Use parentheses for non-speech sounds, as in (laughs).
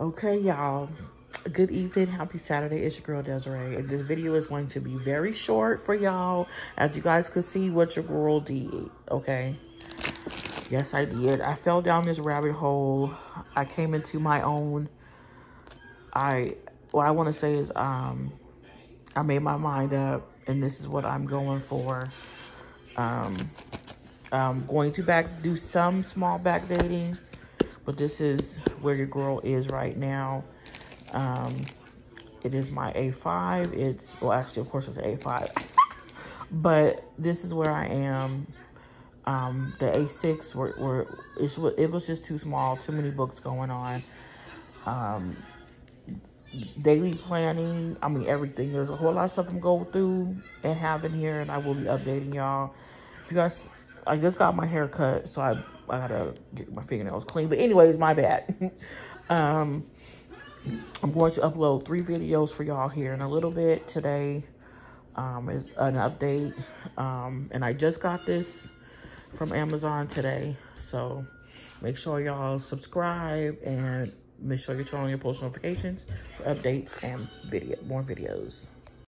Okay, y'all. Good evening. Happy Saturday. It's your girl Desiree. And this video is going to be very short for y'all. As you guys could see what your girl did. Okay. Yes, I did. I fell down this rabbit hole. I came into my own. I what I want to say is um I made my mind up and this is what I'm going for. Um I'm going to back do some small back dating, but this is where your girl is right now. Um it is my A5. It's well actually of course it's an A5. but this is where I am um, the A6 were, were it was just too small, too many books going on. Um, daily planning, I mean everything. There's a whole lot of stuff I'm going through and having here, and I will be updating y'all. If you guys, I just got my hair cut, so I I gotta get my fingernails clean. But anyways, my bad. (laughs) um, I'm going to upload three videos for y'all here in a little bit today. Um, is an update, um, and I just got this from Amazon today. So make sure y'all subscribe and make sure you turn on your post notifications for updates and video more videos.